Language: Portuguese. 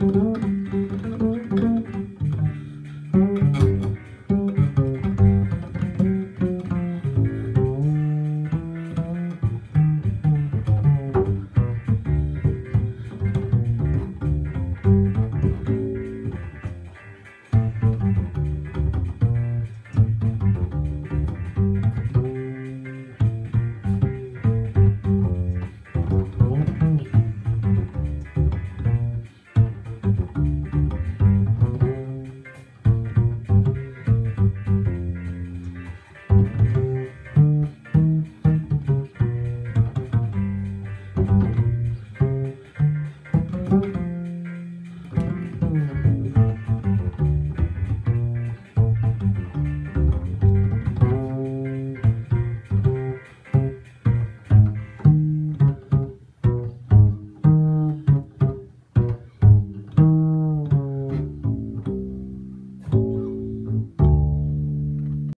Música